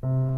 Tell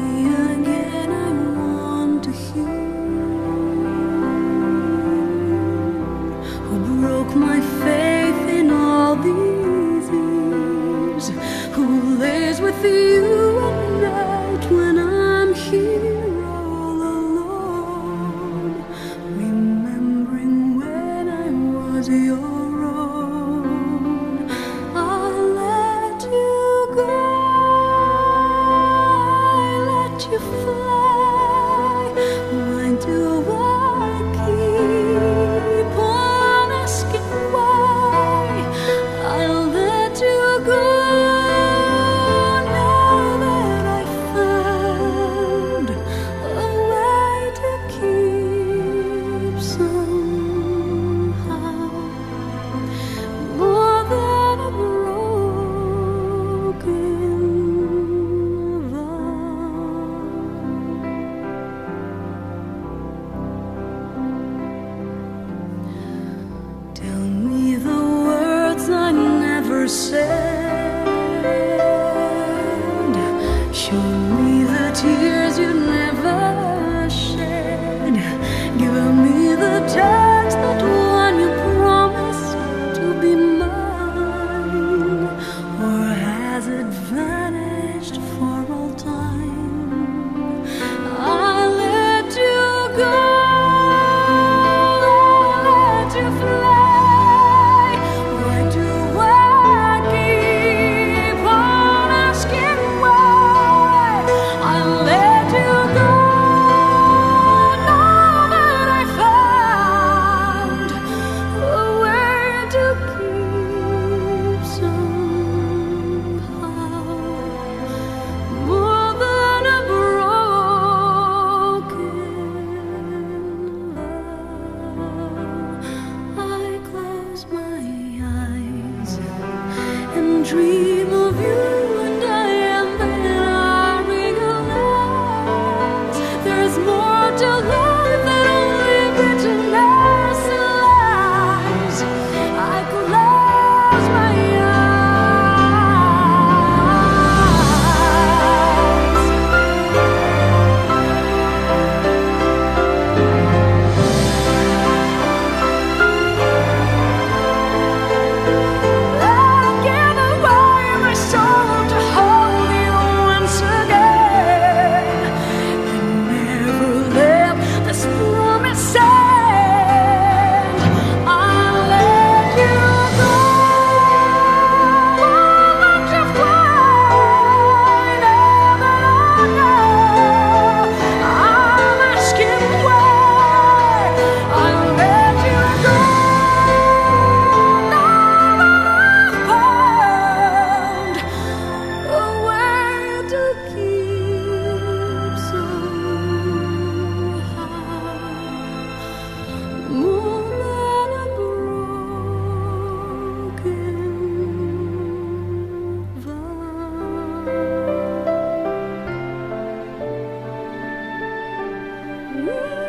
lays me vow.